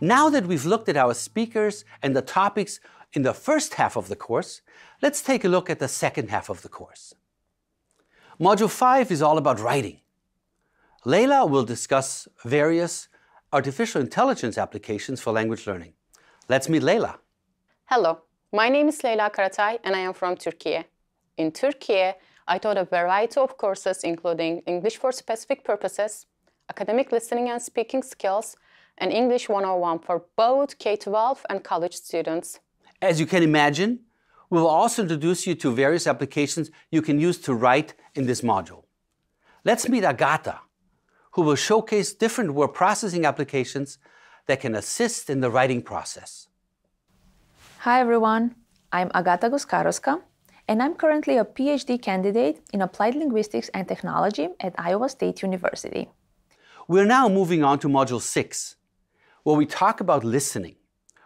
Now that we've looked at our speakers and the topics in the first half of the course, let's take a look at the second half of the course. Module 5 is all about writing. Leila will discuss various artificial intelligence applications for language learning. Let's meet Leila. Hello, my name is Leila Karatay and I am from Turkey. In Turkey, I taught a variety of courses including English for specific purposes, academic listening and speaking skills, and English 101 for both K-12 and college students. As you can imagine, we will also introduce you to various applications you can use to write in this module. Let's meet Agata, who will showcase different word processing applications that can assist in the writing process. Hi everyone, I'm Agata Guskaroska, and I'm currently a PhD candidate in Applied Linguistics and Technology at Iowa State University. We're now moving on to Module 6, where we talk about listening,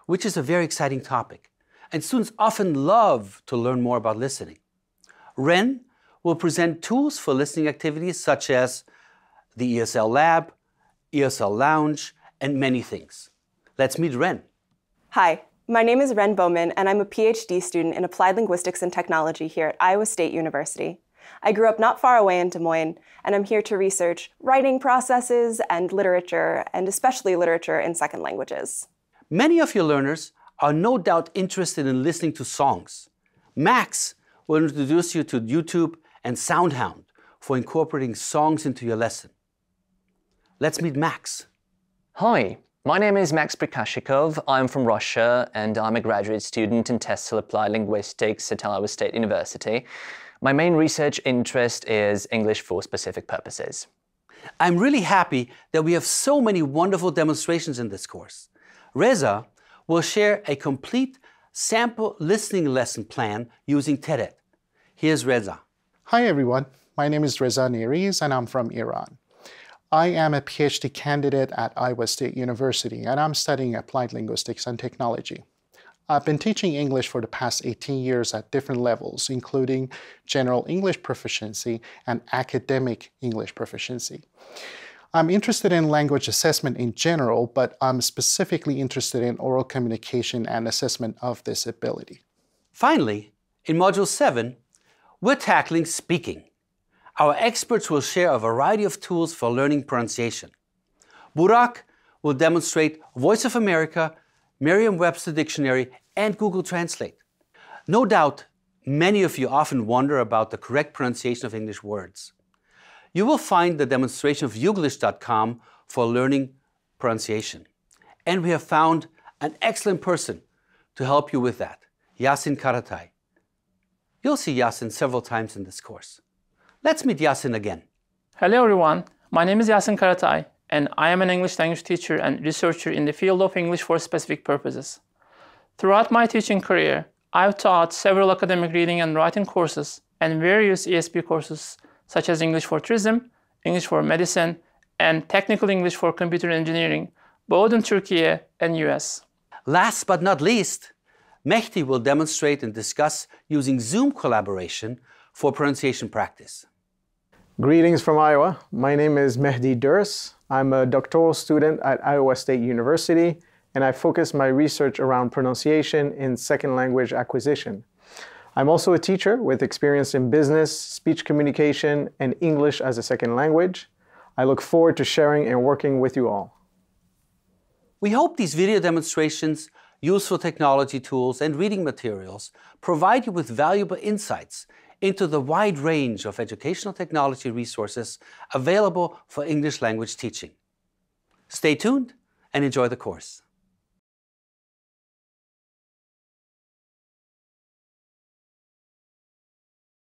which is a very exciting topic, and students often love to learn more about listening. Ren will present tools for listening activities such as the ESL Lab, ESL Lounge, and many things. Let's meet Ren. Hi, my name is Ren Bowman, and I'm a PhD student in Applied Linguistics and Technology here at Iowa State University. I grew up not far away in Des Moines, and I'm here to research writing processes and literature, and especially literature in second languages. Many of your learners are no doubt interested in listening to songs. Max will introduce you to YouTube and SoundHound for incorporating songs into your lesson. Let's meet Max. Hi, my name is Max Prikashikov. I'm from Russia and I'm a graduate student in TESOL Applied Linguistics at Iowa State University. My main research interest is English for specific purposes. I'm really happy that we have so many wonderful demonstrations in this course. Reza will share a complete sample listening lesson plan using TED-Ed. Here's Reza. Hi everyone, my name is Reza Neiriz and I'm from Iran. I am a PhD candidate at Iowa State University and I'm studying applied linguistics and technology. I've been teaching English for the past 18 years at different levels, including general English proficiency and academic English proficiency. I'm interested in language assessment in general, but I'm specifically interested in oral communication and assessment of this ability. Finally, in Module 7, we're tackling speaking. Our experts will share a variety of tools for learning pronunciation. Burak will demonstrate Voice of America, Merriam-Webster Dictionary, and Google Translate. No doubt, many of you often wonder about the correct pronunciation of English words. You will find the demonstration of youglish.com for learning pronunciation. And we have found an excellent person to help you with that, Yasin Karatay. You'll see Yasin several times in this course. Let's meet Yasin again. Hello everyone, my name is Yasin Karatay and I am an English language teacher and researcher in the field of English for specific purposes. Throughout my teaching career, I've taught several academic reading and writing courses and various ESP courses such as English for tourism, English for medicine, and technical English for computer engineering, both in Turkey and US. Last but not least, Mehdi will demonstrate and discuss using Zoom collaboration for pronunciation practice. Greetings from Iowa. My name is Mehdi Durs. I'm a doctoral student at Iowa State University, and I focus my research around pronunciation in second language acquisition. I'm also a teacher with experience in business, speech communication, and English as a second language. I look forward to sharing and working with you all. We hope these video demonstrations, useful technology tools, and reading materials provide you with valuable insights into the wide range of educational technology resources available for English language teaching. Stay tuned and enjoy the course.